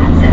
flats